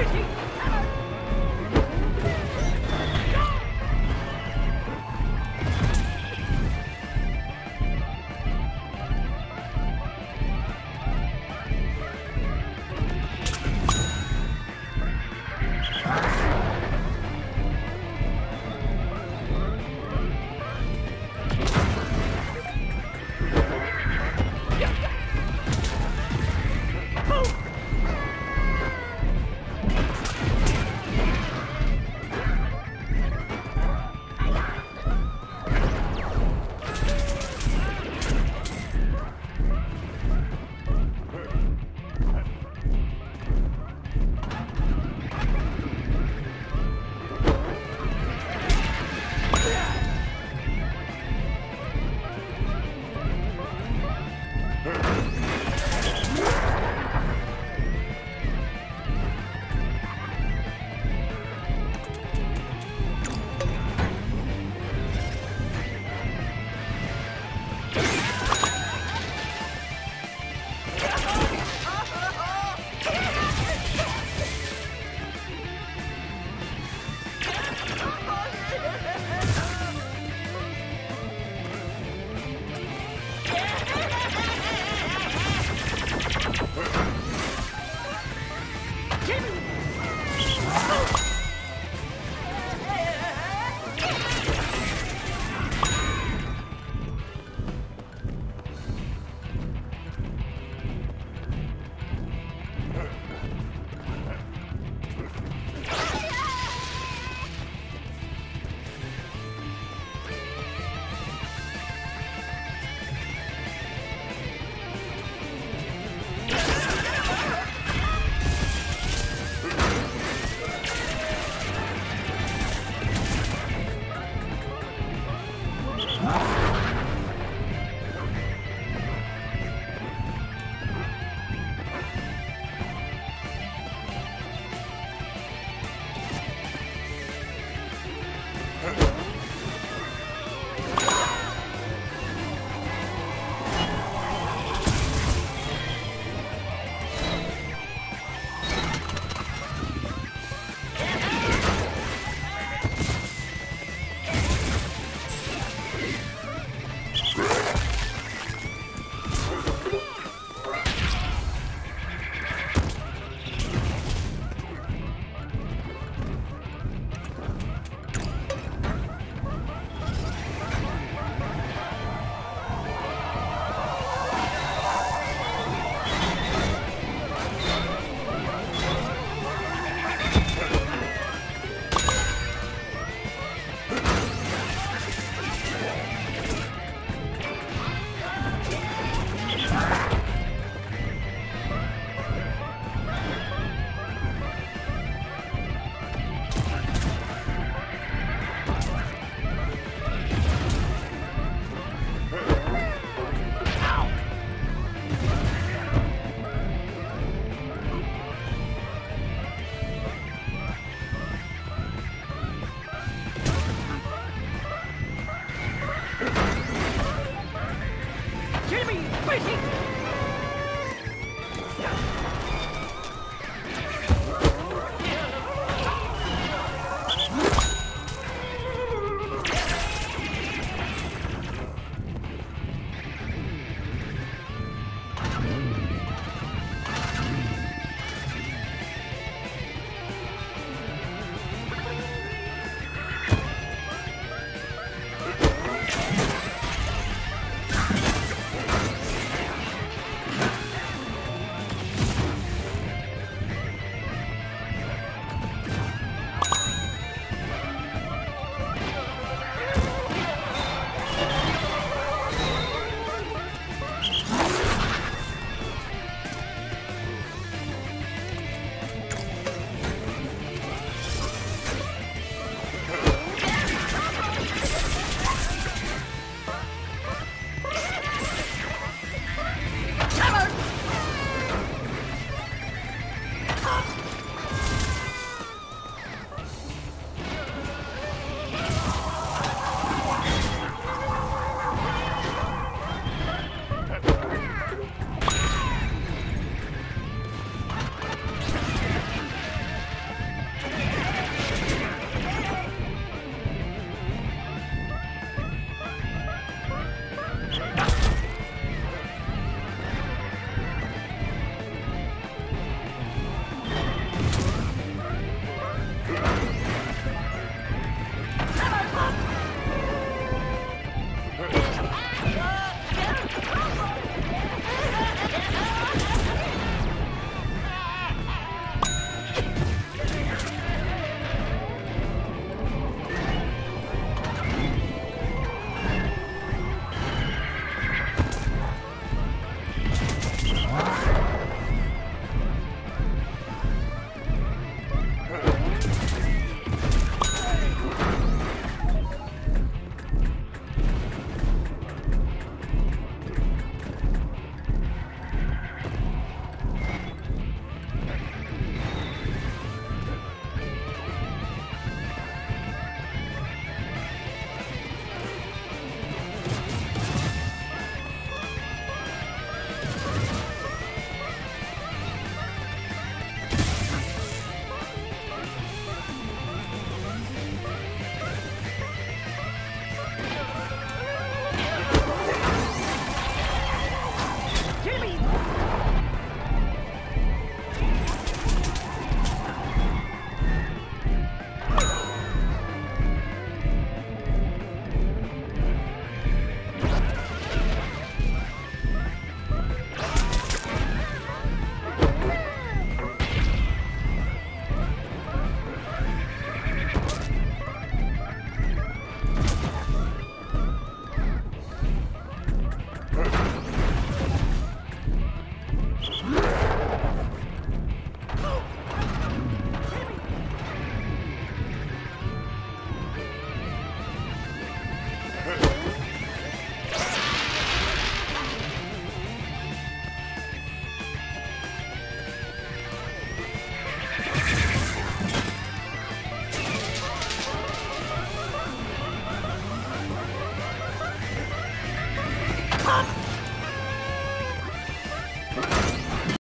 Where's he?